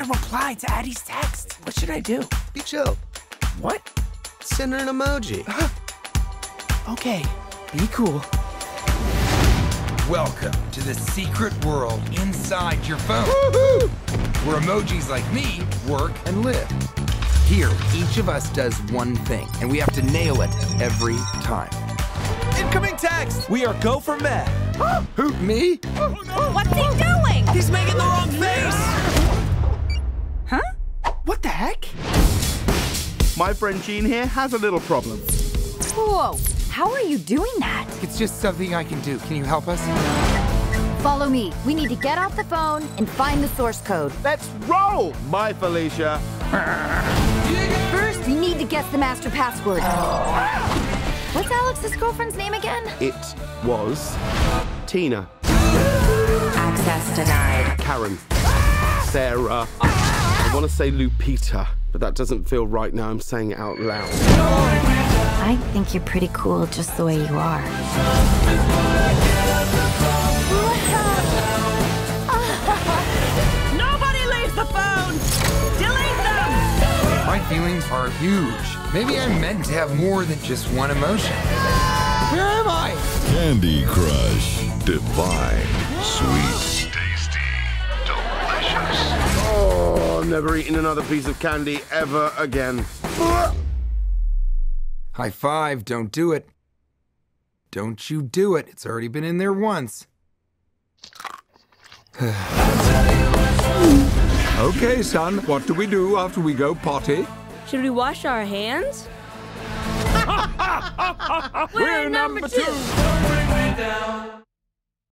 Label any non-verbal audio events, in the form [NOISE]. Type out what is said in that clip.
gotta reply to Addie's text. What should I do? Be chill. What? Send her an emoji. [GASPS] Okay, be cool. Welcome to the secret world inside your phone, where emojis like me work and live. Here, each of us does one thing, and we have to nail it every time. Incoming text! We are go for Matt. Who, me? Oh, What's he doing? He's making the What the heck? My friend Gene here has a little problem. Whoa, how are you doing that? It's just something I can do. Can you help us? Follow me. We need to get off the phone and find the source code. Let's roll! Bye, Felicia. First, we need to guess the master password. What's Alex's girlfriend's name again? It was Tina, Access denied. Karen, Sarah. I want to say Lupita, but that doesn't feel right now. I'm saying it out loud. I think you're pretty cool just the way you are. [LAUGHS] Nobody leaves the phone! Delete them! My feelings are huge. Maybe I'm meant to have more than just one emotion. Where am I? Candy Crush. Divine. Sweet. I'm never eating another piece of candy ever again. High five, don't do it. Don't you do it. It's already been in there once. [SIGHS] Okay, son, what do we do after we go potty? Should we wash our hands? [LAUGHS] We're number two.